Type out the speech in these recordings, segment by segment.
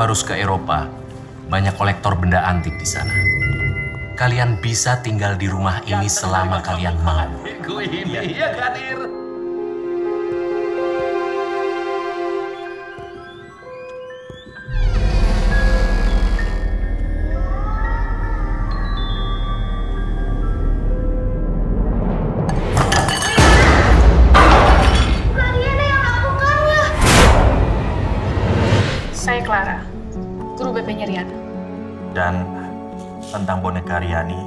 harus ke Eropa. Banyak kolektor benda antik di sana. Kalian bisa tinggal di rumah ini selama kalian mau. ini ya Kadir. Saya Clara, guru BP-nya Riana. Dan tentang boneka Riani,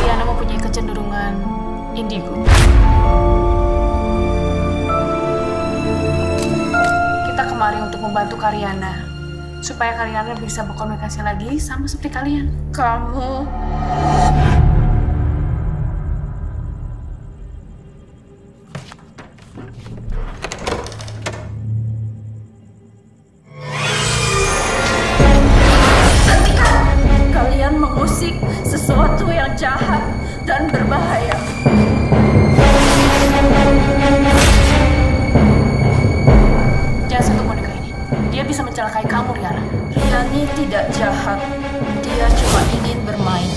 Riana mempunyai kecenderungan indigo. Kita kemari untuk membantu Karyana supaya Karyana bisa berkomunikasi lagi sama seperti kalian. Kamu sesuatu yang jahat dan berbahaya. Jangan sentuh boneka ini, dia bisa mencelakai kamu, Riana. Riani tidak jahat. Dia cuma ingin bermain.